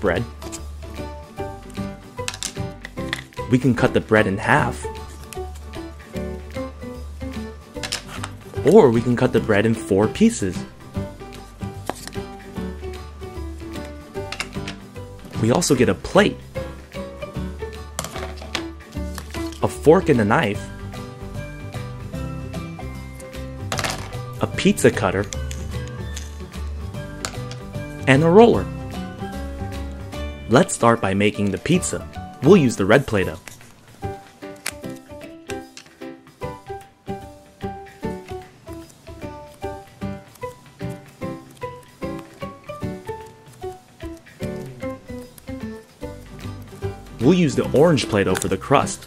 bread. We can cut the bread in half. Or we can cut the bread in four pieces. We also get a plate, a fork and a knife, a pizza cutter, and a roller. Let's start by making the pizza. We'll use the red Play-Doh. We'll use the orange Play-Doh for the crust.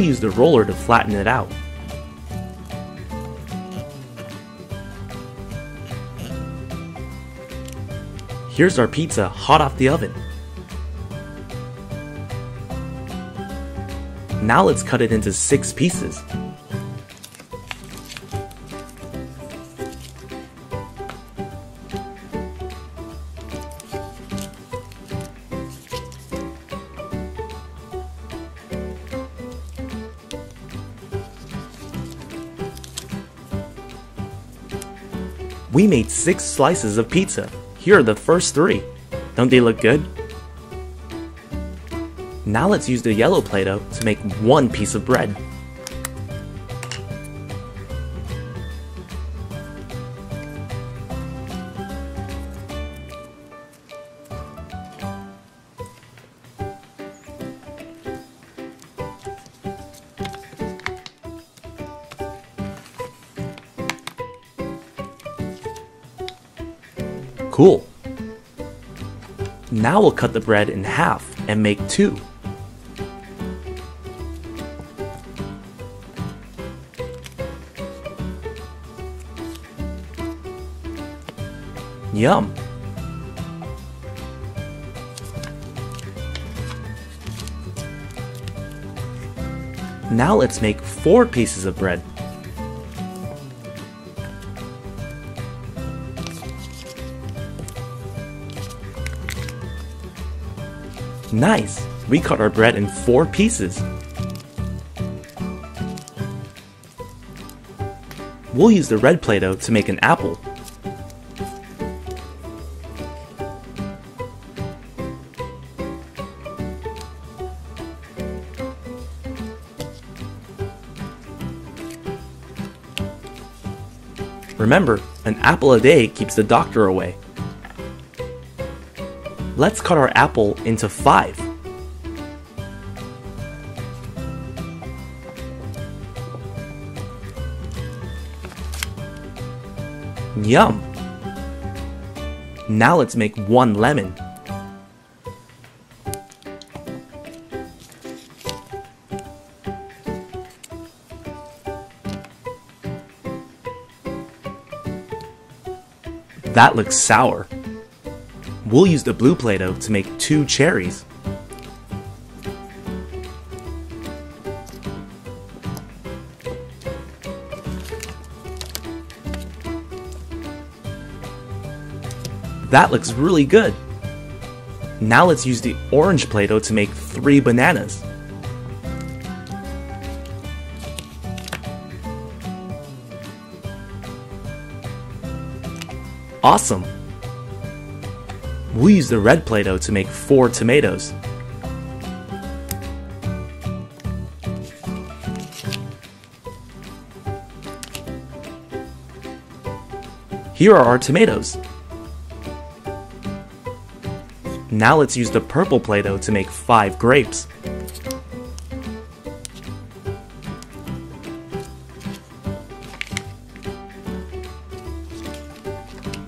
We'll use the roller to flatten it out. Here's our pizza hot off the oven. Now let's cut it into six pieces. We made six slices of pizza. Here are the first three. Don't they look good? Now let's use the yellow Play-Doh to make one piece of bread. Now we'll cut the bread in half and make two. Yum! Now let's make four pieces of bread. Nice! We cut our bread in four pieces. We'll use the red Play-Doh to make an apple. Remember, an apple a day keeps the doctor away. Let's cut our apple into five. Yum! Now let's make one lemon. That looks sour. We'll use the blue Play-Doh to make two cherries. That looks really good. Now let's use the orange Play-Doh to make three bananas. Awesome! We'll use the red Play-Doh to make four tomatoes. Here are our tomatoes. Now let's use the purple Play-Doh to make five grapes.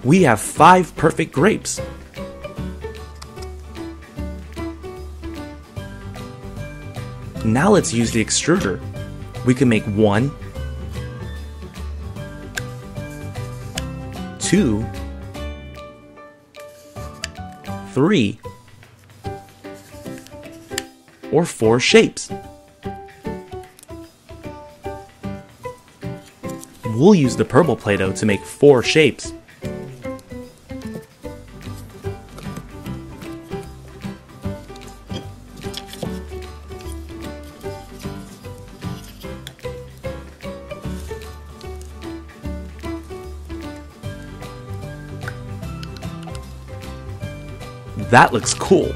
We have five perfect grapes. Now let's use the extruder. We can make one, two, three or four shapes. We'll use the purple Play-Doh to make four shapes. That looks cool.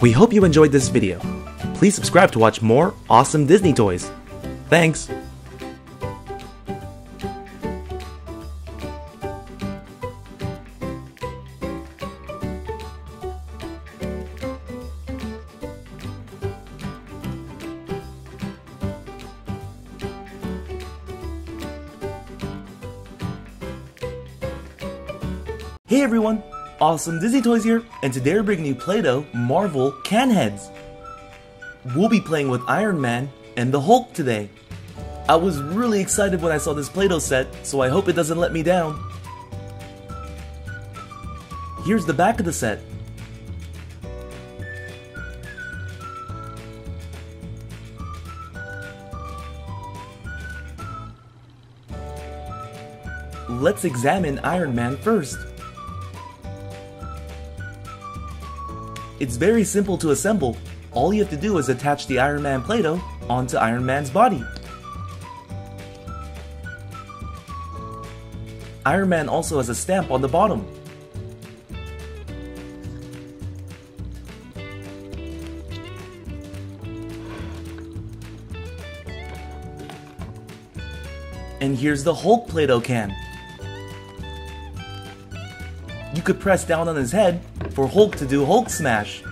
We hope you enjoyed this video. Please subscribe to watch more awesome Disney toys. Thanks! Awesome Disney Toys here, and today we're bringing you Play-Doh Marvel Can Heads. We'll be playing with Iron Man and the Hulk today. I was really excited when I saw this Play-Doh set, so I hope it doesn't let me down. Here's the back of the set. Let's examine Iron Man first. It's very simple to assemble. All you have to do is attach the Iron Man Play-Doh onto Iron Man's body. Iron Man also has a stamp on the bottom. And here's the Hulk Play-Doh can. You could press down on his head for Hulk to do Hulk Smash.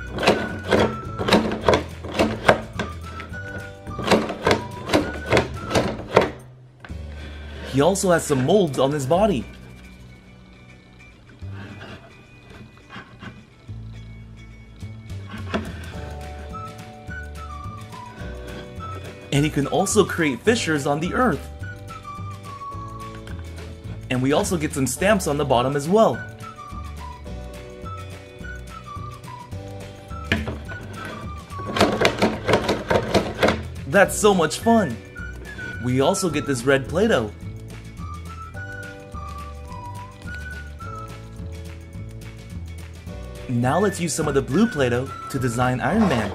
He also has some molds on his body. And he can also create fissures on the earth. And we also get some stamps on the bottom as well. That's so much fun! We also get this red Play-Doh. Now let's use some of the blue Play-Doh to design Iron Man.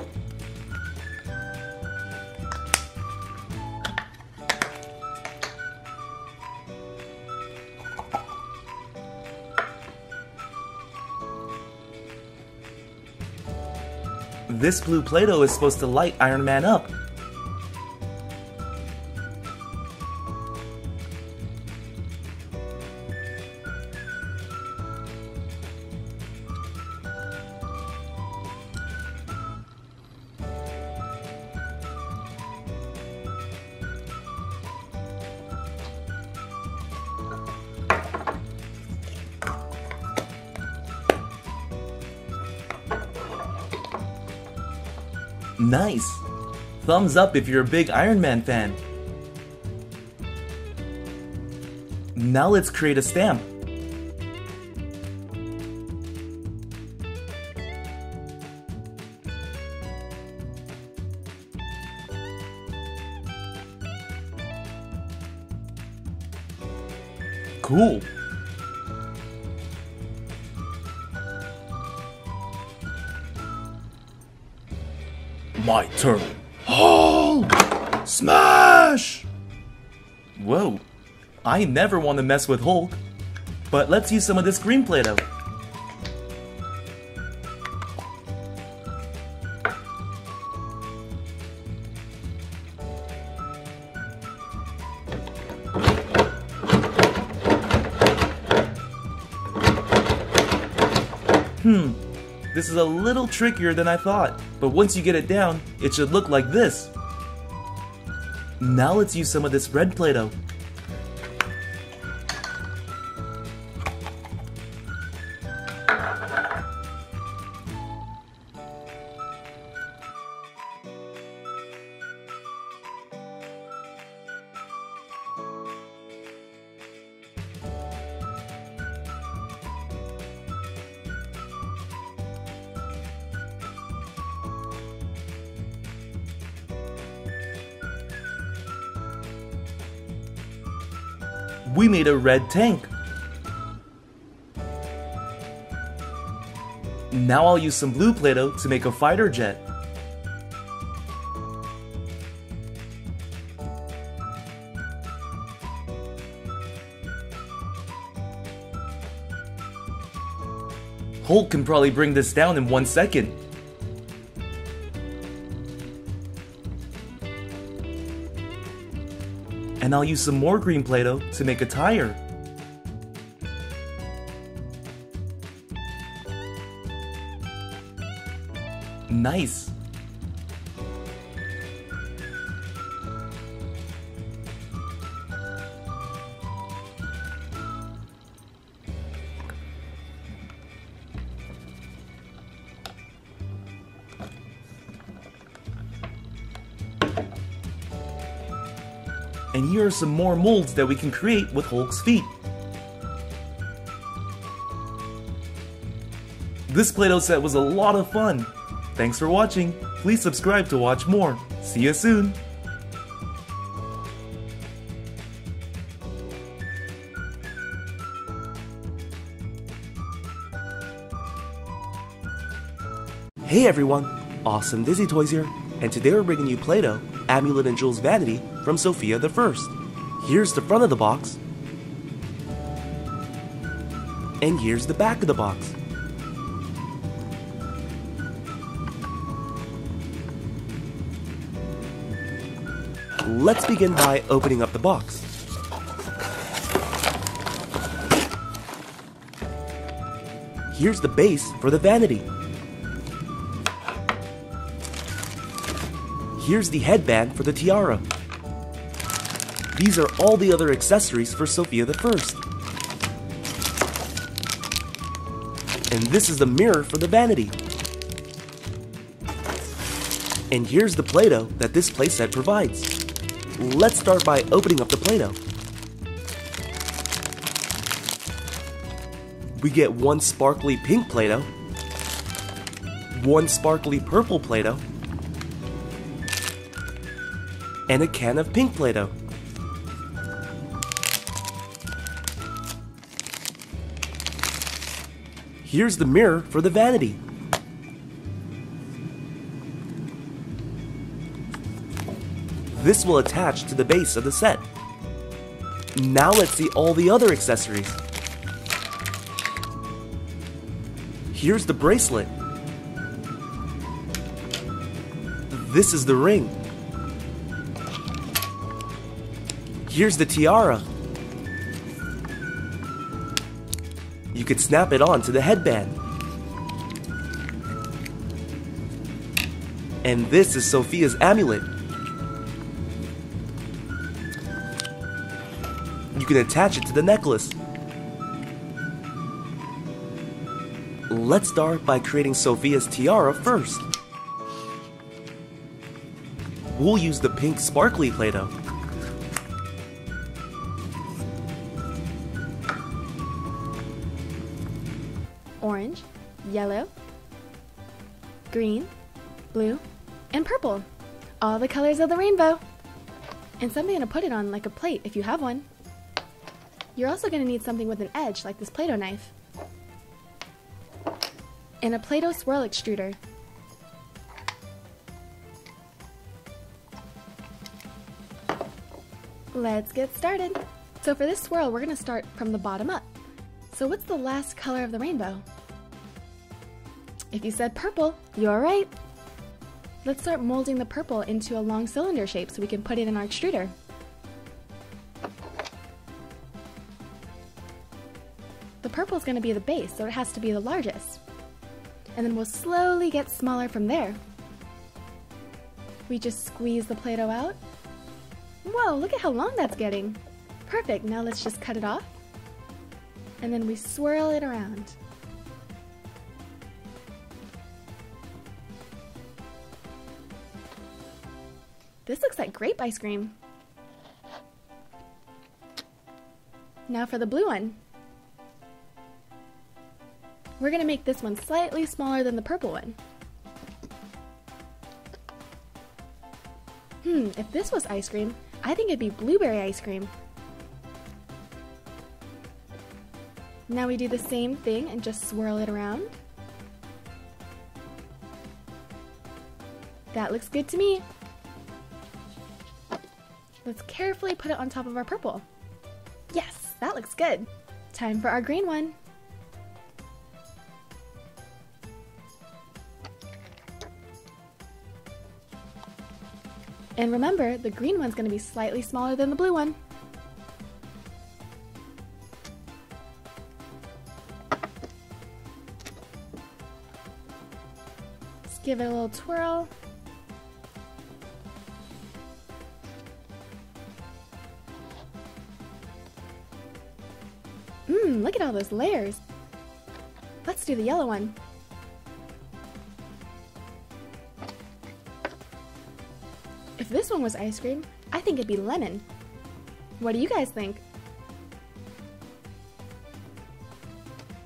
This blue Play-Doh is supposed to light Iron Man up. Thumbs up if you're a big Iron Man fan. Now let's create a stamp. Cool. Never want to mess with Hulk. But let's use some of this green Play-Doh. Hmm, this is a little trickier than I thought, but once you get it down, it should look like this. Now let's use some of this red Play-Doh. We made a red tank. Now I'll use some blue Play-Doh to make a fighter jet. Hulk can probably bring this down in one second. And I'll use some more green Play-Doh to make a tire. Nice. And here are some more molds that we can create with Hulk's feet. This Play-Doh set was a lot of fun. Thanks for watching. Please subscribe to watch more. See you soon. Hey everyone, Awesome Disney Toys here, and today we're bringing you Play-Doh, Amulet and Jewel's Vanity from Sofia the First. Here's the front of the box, and here's the back of the box. Let's begin by opening up the box. Here's the base for the vanity. Here's the headband for the tiara. These are all the other accessories for Sofia the First. And this is the mirror for the vanity. And here's the Play-Doh that this playset provides. Let's start by opening up the Play-Doh. We get one sparkly pink Play-Doh, one sparkly purple Play-Doh, and a can of pink Play-Doh. Here's the mirror for the vanity. This will attach to the base of the set. Now let's see all the other accessories. Here's the bracelet. This is the ring. Here's the tiara. You could snap it on to the headband. And this is Sofia's amulet. You can attach it to the necklace. Let's start by creating Sofia's tiara first. We'll use the pink sparkly Play-Doh. orange, yellow, green, blue, and purple. All the colors of the rainbow. And something to put it on like a plate if you have one. You're also going to need something with an edge like this Play-Doh knife. And a Play-Doh swirl extruder. Let's get started. So for this swirl, we're going to start from the bottom up. So what's the last color of the rainbow? If you said purple, you're right. Let's start molding the purple into a long cylinder shape so we can put it in our extruder. purple is going to be the base, so it has to be the largest. And then we'll slowly get smaller from there. We just squeeze the Play-Doh out. Whoa, look at how long that's getting. Perfect, now let's just cut it off. And then we swirl it around. This looks like grape ice cream. Now for the blue one. We're to make this one slightly smaller than the purple one. Hmm, if this was ice cream, I think it'd be blueberry ice cream. Now we do the same thing and just swirl it around. That looks good to me. Let's carefully put it on top of our purple. Yes, that looks good. Time for our green one. And remember, the green one's going to be slightly smaller than the blue one. Let's give it a little twirl. Mmm, look at all those layers. Let's do the yellow one. One was ice cream, I think it'd be lemon. What do you guys think?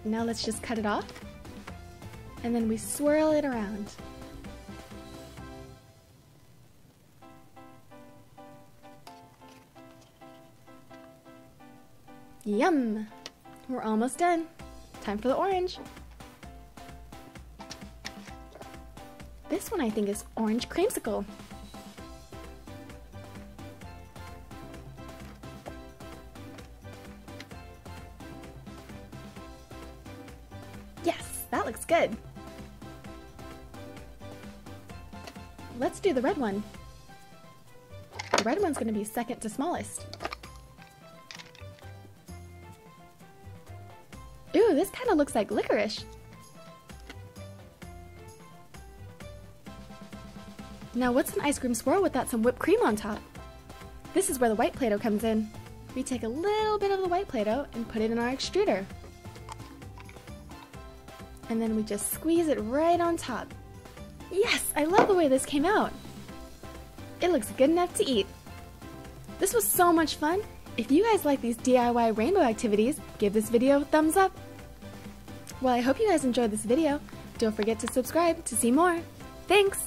Now let's just cut it off. And then we swirl it around. Yum! We're almost done. Time for the orange. This one I think is orange creamsicle. The red one. The red one's going to be second to smallest. Ooh, this kind of looks like licorice. Now what's an ice cream swirl without some whipped cream on top? This is where the white Play-Doh comes in. We take a little bit of the white Play-Doh and put it in our extruder. And then we just squeeze it right on top. Yes, I love the way this came out. It looks good enough to eat. This was so much fun. If you guys like these DIY rainbow activities, give this video a thumbs up. Well, I hope you guys enjoyed this video. Don't forget to subscribe to see more. Thanks!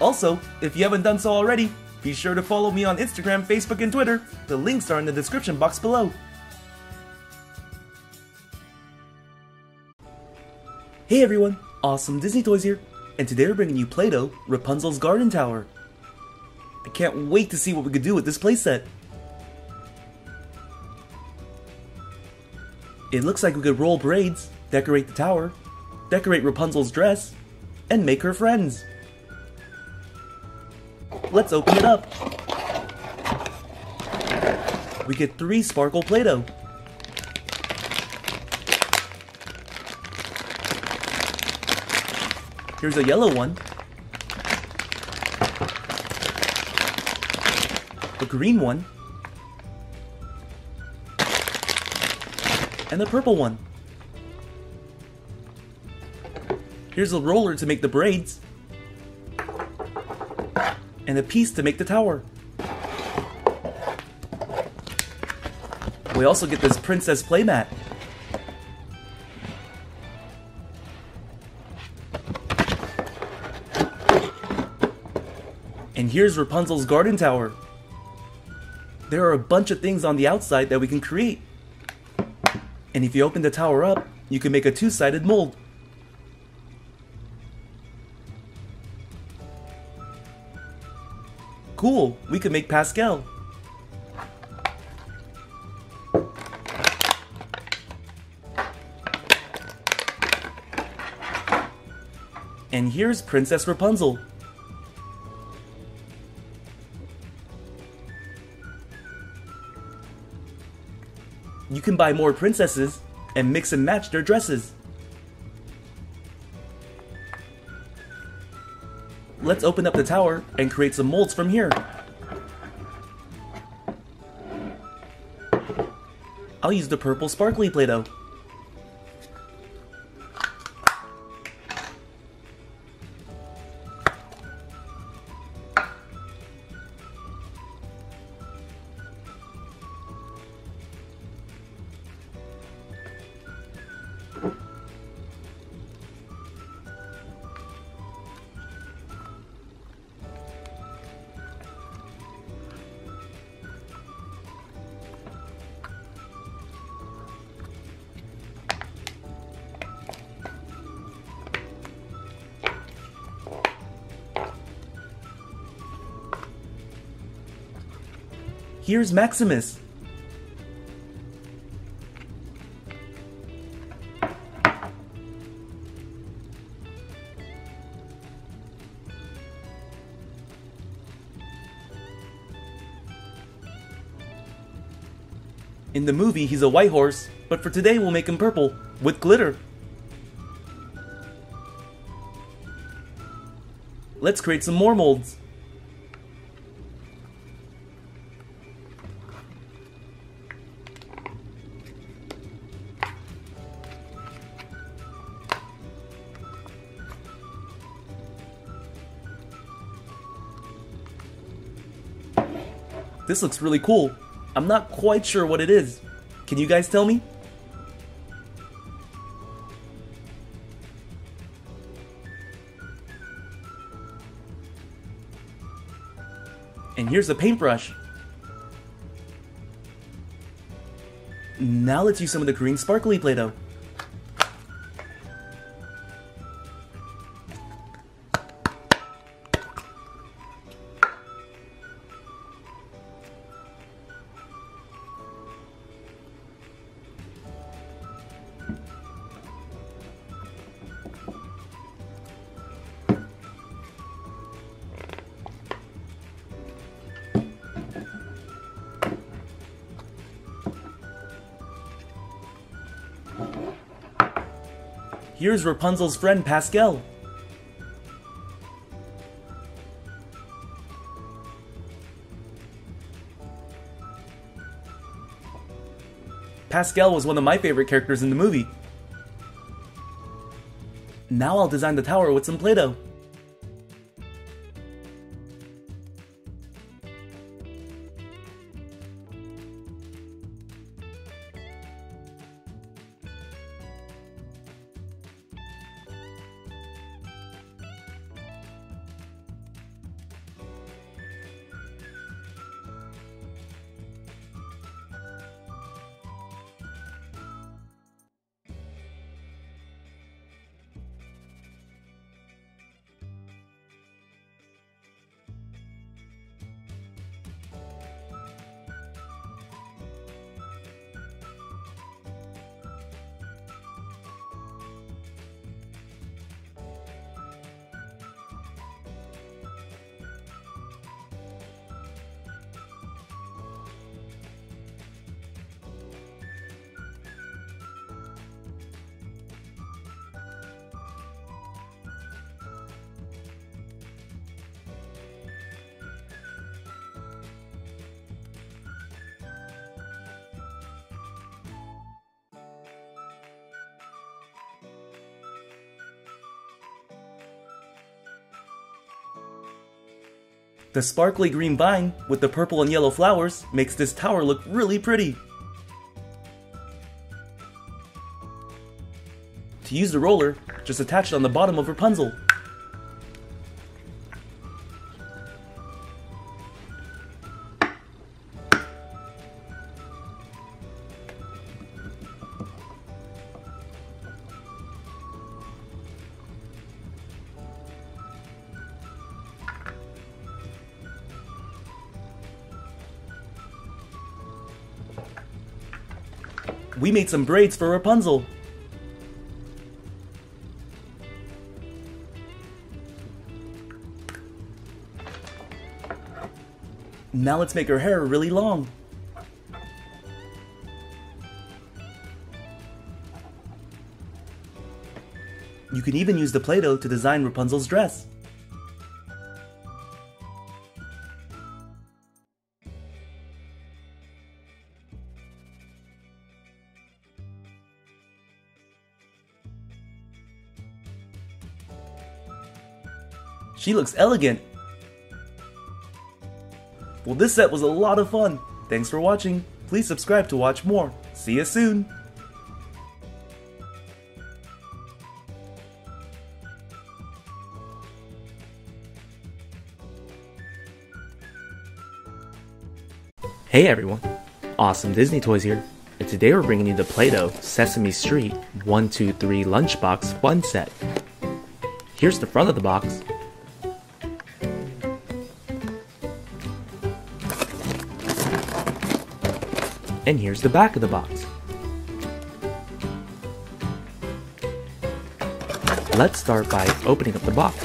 Also, if you haven't done so already, be sure to follow me on Instagram, Facebook, and Twitter. The links are in the description box below. Hey everyone, Awesome Disney Toys here, and today we're bringing you Play-Doh Rapunzel's Garden Tower. I can't wait to see what we could do with this playset. It looks like we could roll braids, decorate the tower, decorate Rapunzel's dress, and make her friends. Let's open it up. We get three sparkle Play-Doh. Here's a yellow one. A green one. And a purple one. Here's a roller to make the braids. And a piece to make the tower. We also get this princess playmat. Here's Rapunzel's garden tower. There are a bunch of things on the outside that we can create. And if you open the tower up, you can make a two-sided mold. Cool, we can make Pascal. And here's Princess Rapunzel. Can buy more princesses and mix and match their dresses. Let's open up the tower and create some molds from here. I'll use the purple sparkly Play-Doh. Here's Maximus. In the movie, he's a white horse, but for today we'll make him purple, with glitter. Let's create some more molds. This looks really cool. I'm not quite sure what it is. Can you guys tell me? And here's a paintbrush. Now let's use some of the green sparkly Play-Doh. Here's Rapunzel's friend Pascal. Pascal was one of my favorite characters in the movie. Now I'll design the tower with some Play-Doh. The sparkly green vine with the purple and yellow flowers makes this tower look really pretty. To use the roller, just attach it on the bottom of Rapunzel. Some braids for Rapunzel. Now let's make her hair really long. You can even use the Play-Doh to design Rapunzel's dress. She looks elegant. Well, this set was a lot of fun. Thanks for watching. Please subscribe to watch more. See you soon. Hey everyone, Awesome Disney Toys here, and today we're bringing you the Play-Doh Sesame Street 123 Lunchbox Fun Set. Here's the front of the box. And here's the back of the box. Let's start by opening up the box.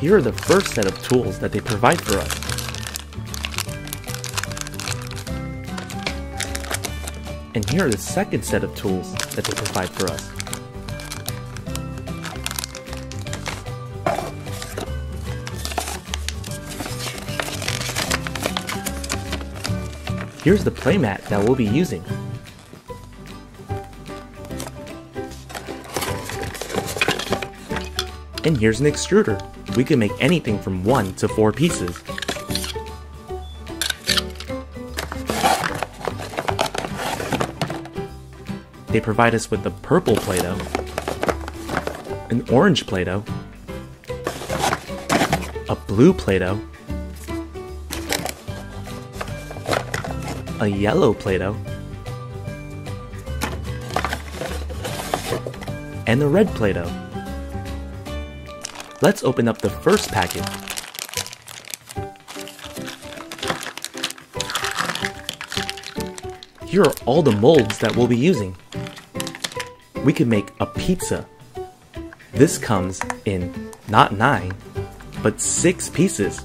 Here are the first set of tools that they provide for us. And here are the second set of tools that they provide for us. Here's the playmat that we'll be using. And here's an extruder. We can make anything from 1 to 4 pieces. They provide us with the purple Play-Doh, an orange Play-Doh, a blue Play-Doh, a yellow Play-Doh, and a red Play-Doh. Let's open up the first packet. Here are all the molds that we'll be using. We can make a pizza. This comes in not nine, but six pieces.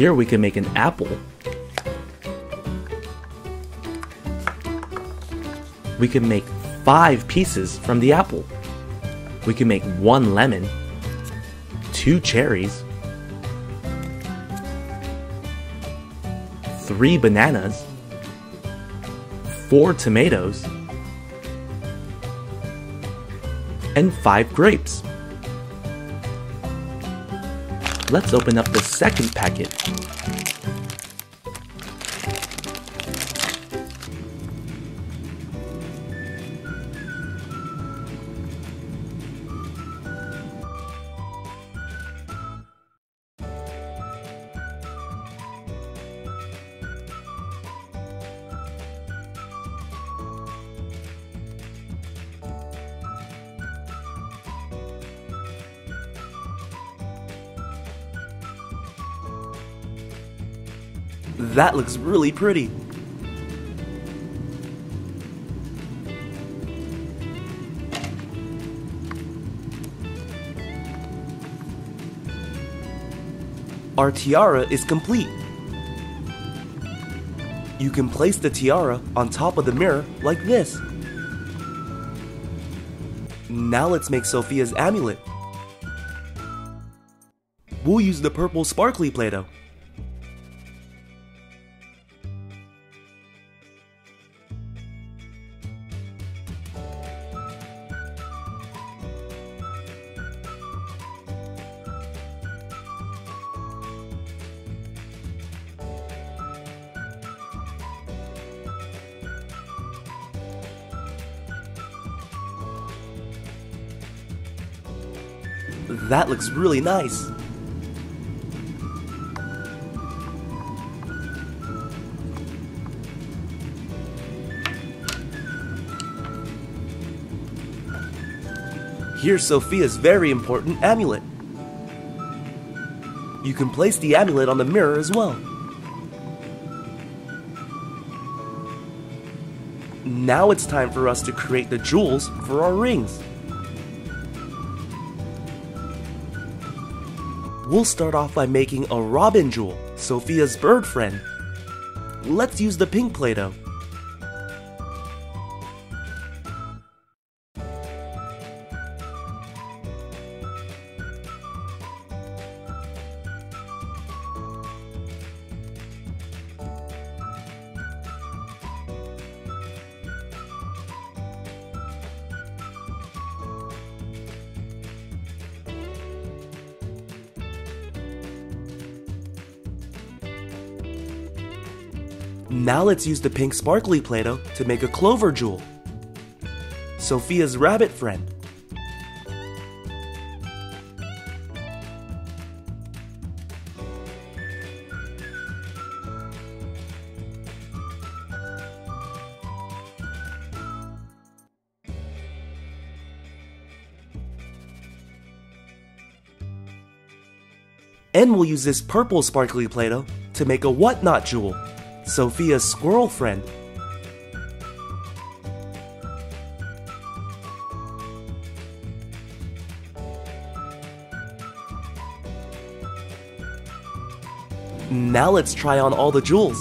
Here we can make an apple. We can make five pieces from the apple. We can make one lemon, two cherries, three bananas, four tomatoes, and five grapes. Let's open up the second packet. That looks really pretty. Our tiara is complete. You can place the tiara on top of the mirror like this. Now let's make Sofia's amulet. We'll use the purple sparkly Play-Doh. Looks really nice. Here's Sofia's very important amulet. You can place the amulet on the mirror as well. Now it's time for us to create the jewels for our rings. We'll start off by making a robin jewel, Sofia's bird friend. Let's use the pink Play-Doh. Now let's use the pink sparkly Play-Doh to make a clover jewel. Sofia's rabbit friend. And we'll use this purple sparkly Play-Doh to make a Whatnaught jewel, Sofia's squirrel friend. Now let's try on all the jewels.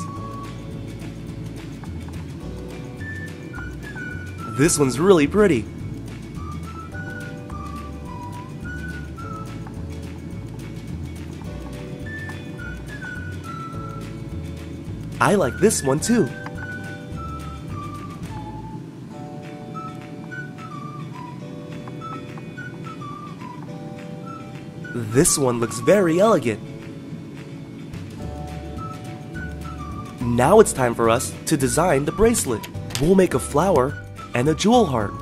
This one's really pretty. I like this one too. This one looks very elegant. Now it's time for us to design the bracelet. We'll make a flower and a jewel heart.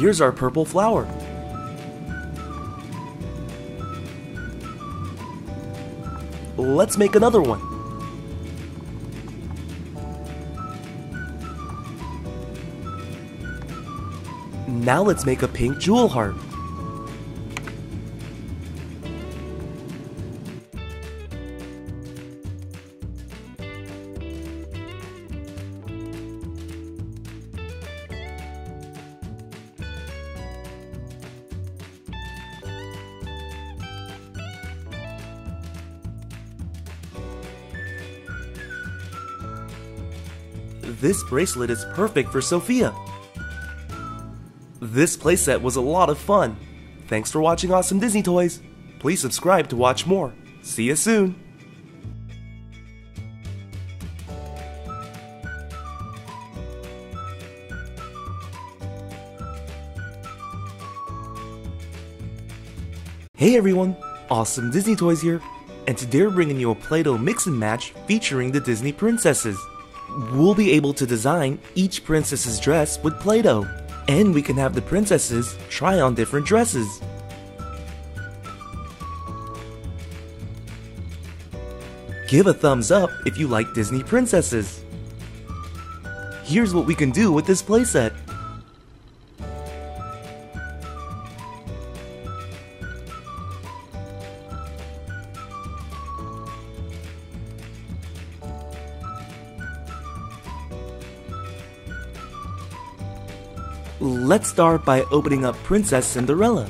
Here's our purple flower. Let's make another one. Now let's make a pink jewel heart. This bracelet is perfect for Sofia. This playset was a lot of fun. Thanks for watching Awesome Disney Toys. Please subscribe to watch more. See you soon. Hey everyone, Awesome Disney Toys here, and today we're bringing you a Play-Doh mix and match featuring the Disney princesses. We'll be able to design each princess's dress with Play-Doh, and we can have the princesses try on different dresses. Give a thumbs up if you like Disney princesses. Here's what we can do with this playset. Let's start by opening up Princess Cinderella.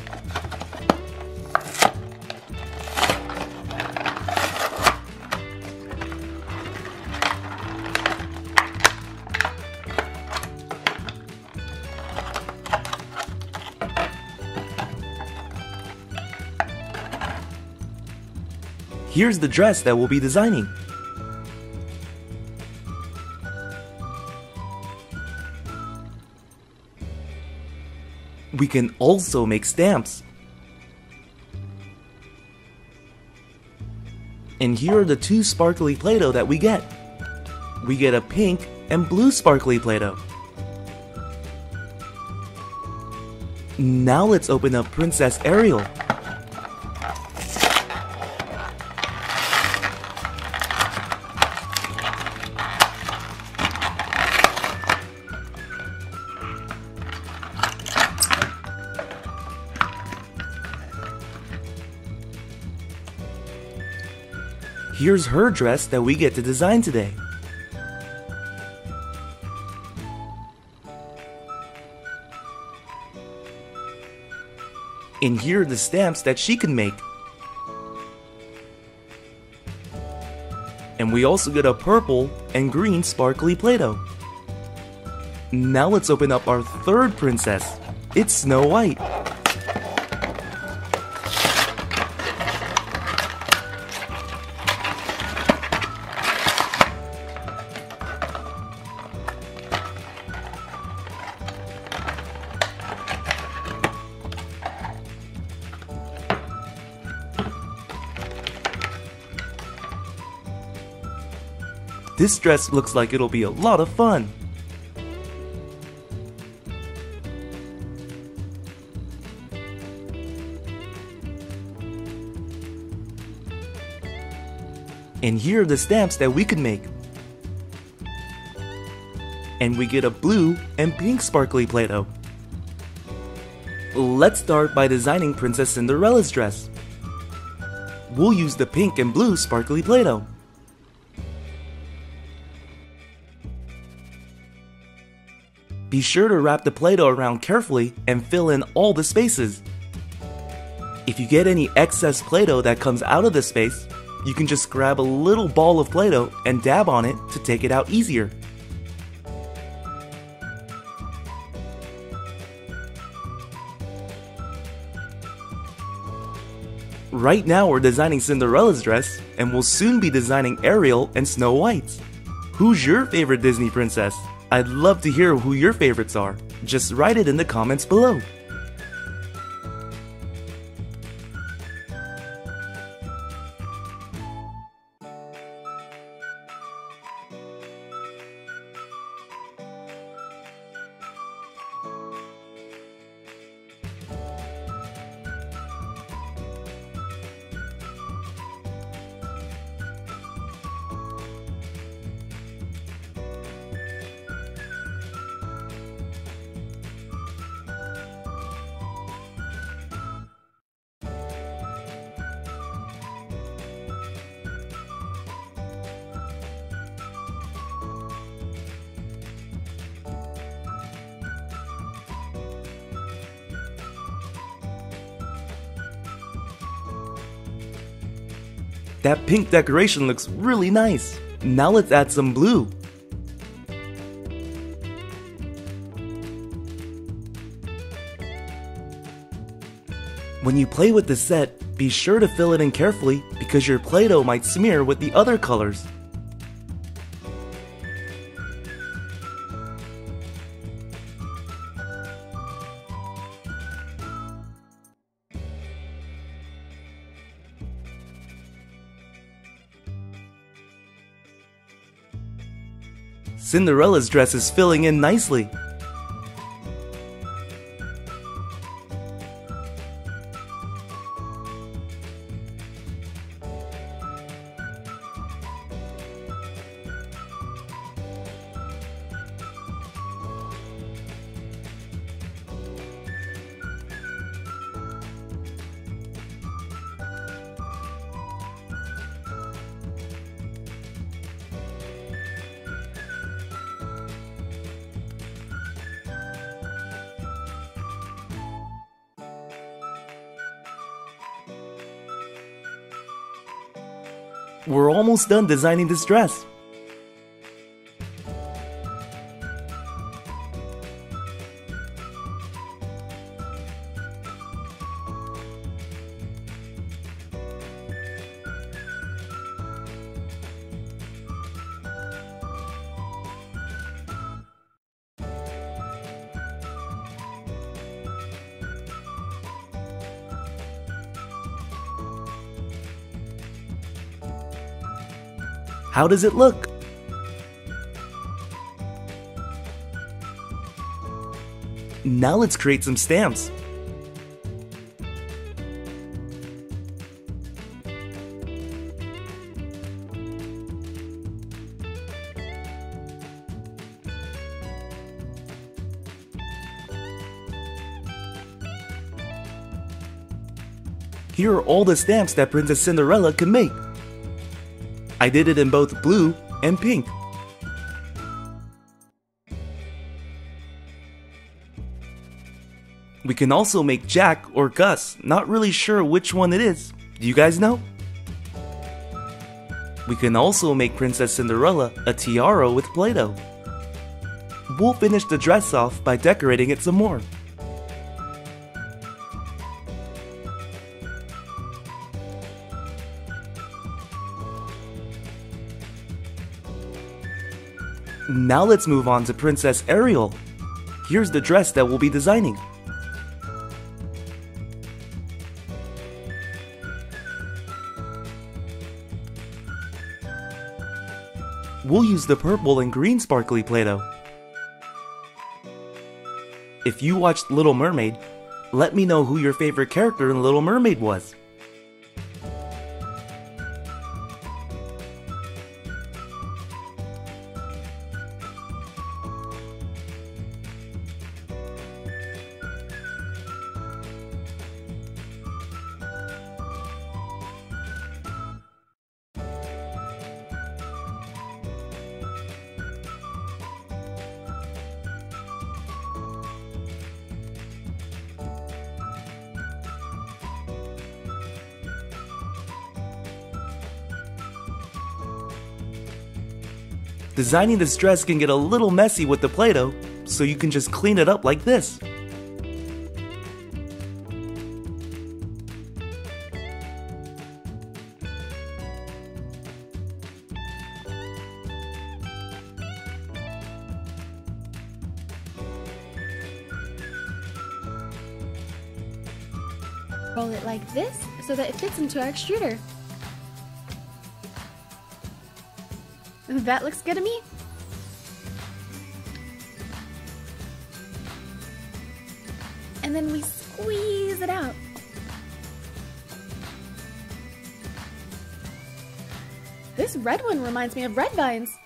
Here's the dress that we'll be designing. We can also make stamps. And here are the two sparkly Play-Doh that we get. We get a pink and blue sparkly Play-Doh. Now let's open up Princess Ariel. Her dress that we get to design today. And here are the stamps that she can make. And we also get a purple and green sparkly Play-Doh. Now let's open up our third princess. It's Snow White. This dress looks like it'll be a lot of fun. And here are the stamps that we can make. and we get a blue and pink sparkly Play-Doh. Let's start by designing Princess Cinderella's dress. We'll use the pink and blue sparkly Play-Doh. Be sure to wrap the Play-Doh around carefully and fill in all the spaces. If you get any excess Play-Doh that comes out of the space, you can just grab a little ball of Play-Doh and dab on it to take it out easier. Right now we're designing Cinderella's dress, and we'll soon be designing Ariel and Snow White's. Who's your favorite Disney princess? I'd love to hear who your favorites are. Just write it in the comments below. That pink decoration looks really nice. Now let's add some blue. When you play with the set, be sure to fill it in carefully because your Play-Doh might smear with the other colors. Cinderella's dress is filling in nicely. We're almost done designing this dress. How does it look? Now let's create some stamps. Here are all the stamps that Princess Cinderella can make. I did it in both blue and pink. We can also make Jaq or Gus, not really sure which one it is. Do you guys know? We can also make Princess Cinderella a tiara with Play-Doh. We'll finish the dress off by decorating it some more. Now let's move on to Princess Ariel. Here's the dress that we'll be designing. We'll use the purple and green sparkly Play-Doh. If you watched Little Mermaid, let me know who your favorite character in Little Mermaid was. Designing this dress can get a little messy with the Play-Doh, so you can just clean it up like this. Roll it like this so that it fits into our extruder. That looks good to me. And then we squeeze it out. This red one reminds me of red vines.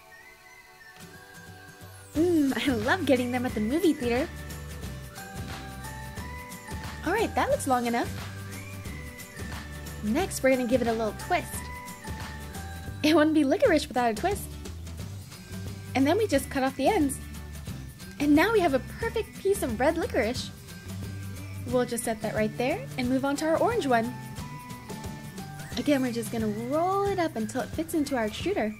Mmm, I love getting them at the movie theater. Alright, that looks long enough. Next, we're gonna give it a little twist. It wouldn't be licorice without a twist. And then we just cut off the ends. And now we have a perfect piece of red licorice. We'll just set that right there and move on to our orange one. Again, we're just gonna roll it up until it fits into our extruder.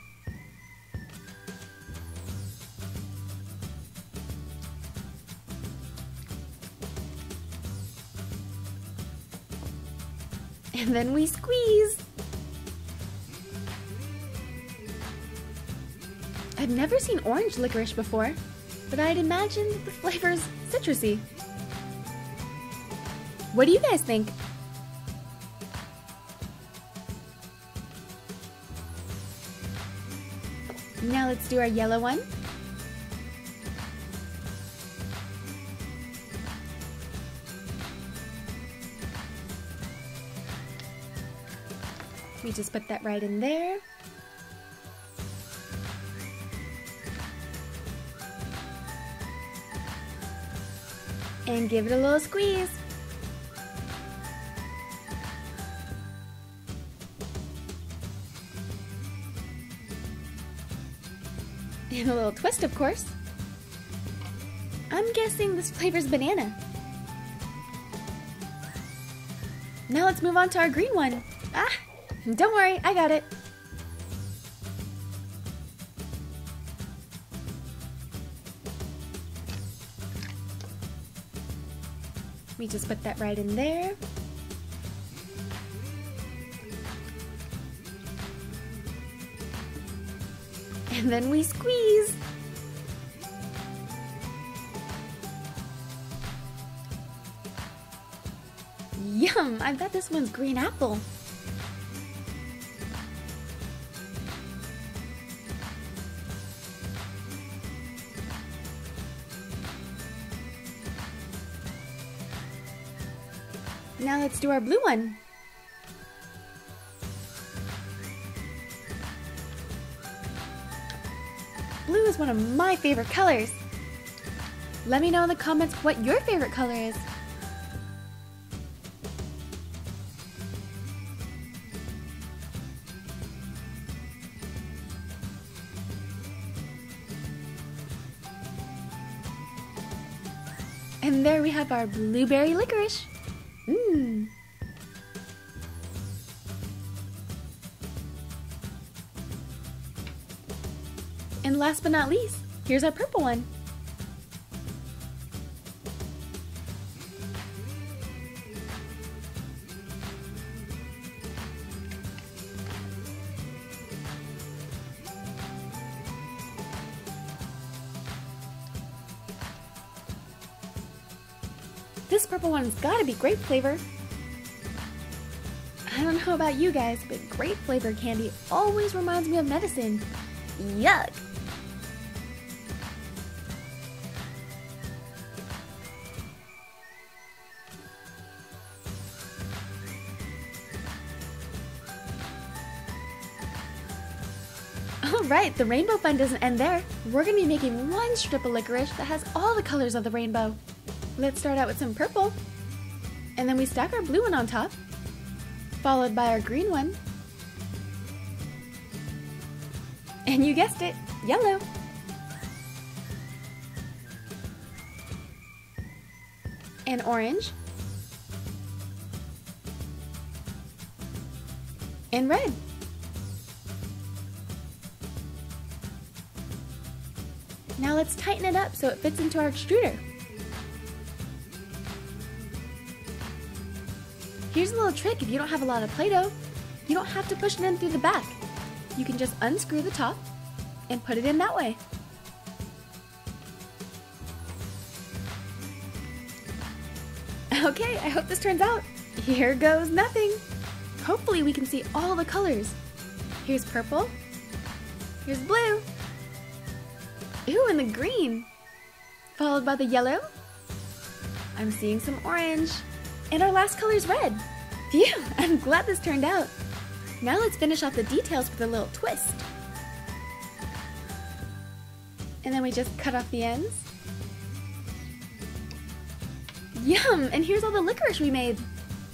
And then we squeeze. I've never seen orange licorice before, but I'd imagine the flavor's citrusy. What do you guys think? Now let's do our yellow one. We just put that right in there. And give it a little squeeze. And a little twist, of course. I'm guessing this flavor's banana. Now let's move on to our green one. Ah, don't worry, I got it. We just put that right in there. And then we squeeze. Yum! I bet this one's green apple. Let's do our blue one. Blue is one of my favorite colors. Let me know in the comments what your favorite color is. And there we have our blueberry licorice. Last but not least, here's our purple one. This purple one's gotta be grape flavor. I don't know about you guys, but grape flavored candy always reminds me of medicine. Yuck! The rainbow fun doesn't end there. We're gonna be making one strip of licorice that has all the colors of the rainbow. Let's start out with some purple. And then we stack our blue one on top, followed by our green one. And you guessed it, yellow. And orange. And red. Now let's tighten it up so it fits into our extruder. Here's a little trick if you don't have a lot of Play-Doh. You don't have to push it in through the back. You can just unscrew the top and put it in that way. Okay, I hope this turns out. Here goes nothing. Hopefully we can see all the colors. Here's purple. Here's blue. Ooh, and the green. Followed by the yellow. I'm seeing some orange. And our last color is red. Phew, I'm glad this turned out. Now let's finish off the details with a little twist. And then we just cut off the ends. Yum! And here's all the licorice we made.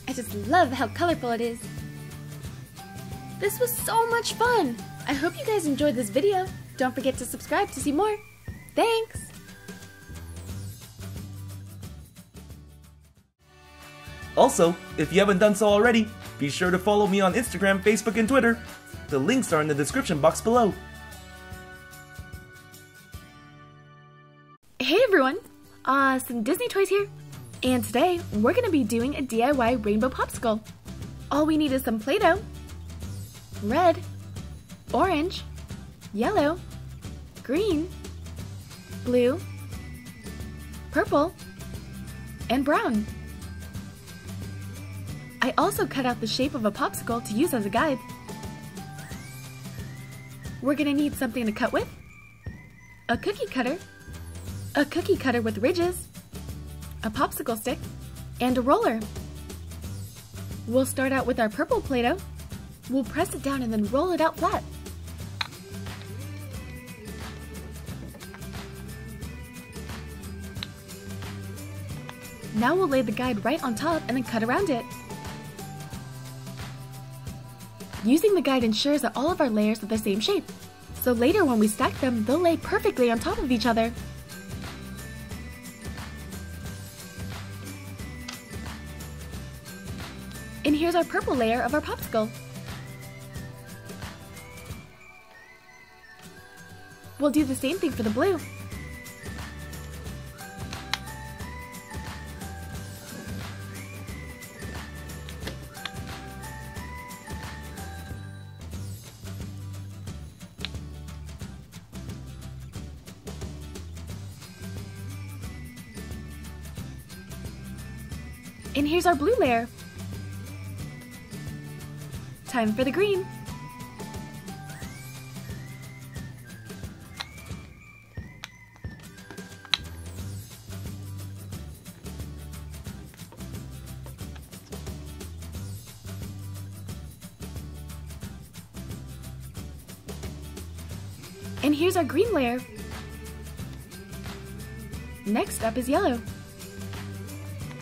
I just love how colorful it is. This was so much fun! I hope you guys enjoyed this video. Don't forget to subscribe to see more. Thanks! Also, if you haven't done so already, be sure to follow me on Instagram, Facebook, and Twitter. The links are in the description box below. Hey everyone! Uh, some Disney Toys here! And today, we're gonna be doing a DIY rainbow popsicle. All we need is some Play-Doh, red, orange, yellow, green, blue, purple, and brown. I also cut out the shape of a popsicle to use as a guide. We're gonna need something to cut with, a cookie cutter, a cookie cutter with ridges, a popsicle stick, and a roller. We'll start out with our purple Play-Doh. We'll press it down and then roll it out flat. Now we'll lay the guide right on top and then cut around it. Using the guide ensures that all of our layers are the same shape, so later when we stack them, they'll lay perfectly on top of each other. And here's our purple layer of our popsicle. We'll do the same thing for the blue. Here's our blue layer. Time for the green. And here's our green layer. Next up is yellow.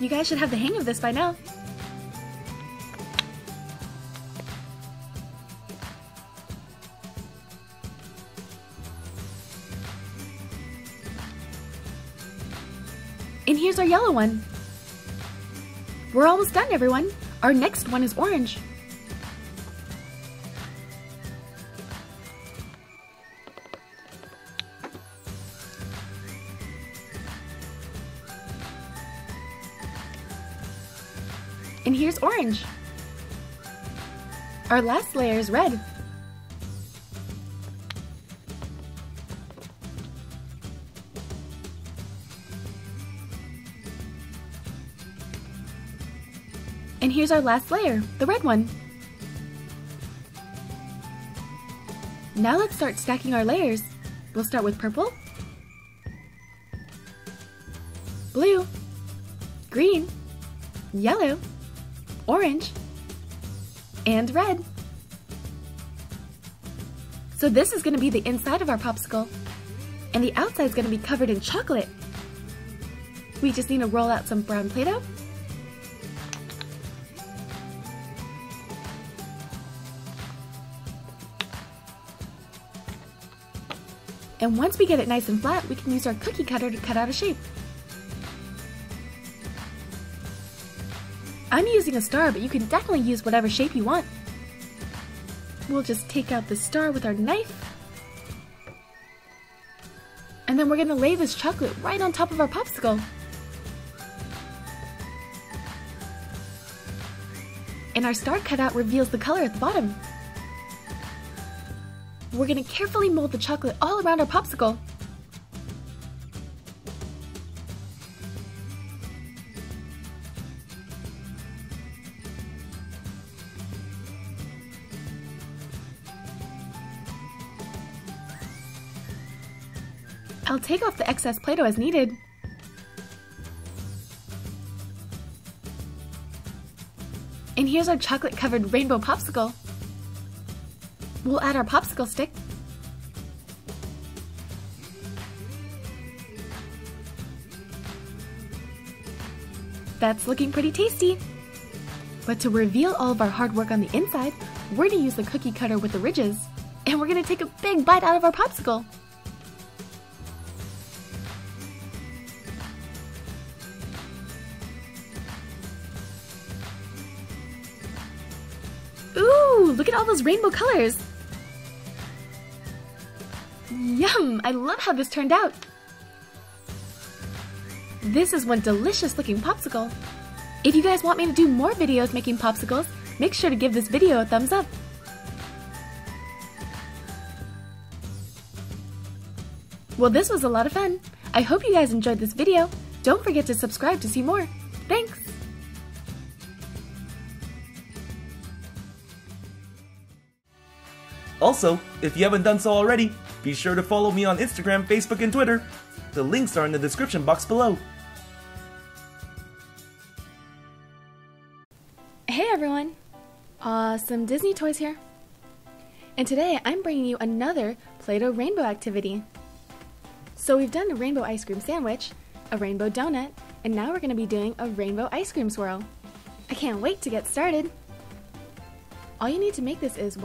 You guys should have the hang of this by now. And here's our yellow one. We're almost done, everyone. Our next one is orange. And here's orange. Our last layer is red. And here's our last layer, the red one. Now let's start stacking our layers. We'll start with purple, blue, green, yellow, orange, and red. So this is gonna be the inside of our popsicle, and the outside is gonna be covered in chocolate. We just need to roll out some brown Play-Doh And once we get it nice and flat, we can use our cookie cutter to cut out a shape. I'm using a star, but you can definitely use whatever shape you want. We'll just take out the star with our knife. And then we're gonna lay this chocolate right on top of our popsicle. And our star cutout reveals the color at the bottom. We're gonna carefully mold the chocolate all around our popsicle. Take off the excess Play-Doh as needed. And here's our chocolate-covered rainbow popsicle. We'll add our popsicle stick. That's looking pretty tasty. But to reveal all of our hard work on the inside, we're gonna use the cookie cutter with the ridges. And we're gonna take a big bite out of our popsicle. All those rainbow colors. Yum, I love how this turned out. This is one delicious looking popsicle. If you guys want me to do more videos making popsicles, make sure to give this video a thumbs up. Well, this was a lot of fun. I hope you guys enjoyed this video. Don't forget to subscribe to see more. Thanks! Also, if you haven't done so already, be sure to follow me on Instagram, Facebook, and Twitter. The links are in the description box below. Hey everyone! Uh, awesome Disney Toys here. And today I'm bringing you another Play-Doh rainbow activity. So we've done a rainbow ice cream sandwich, a rainbow donut, and now we're going to be doing a rainbow ice cream swirl. I can't wait to get started! All you need to make this is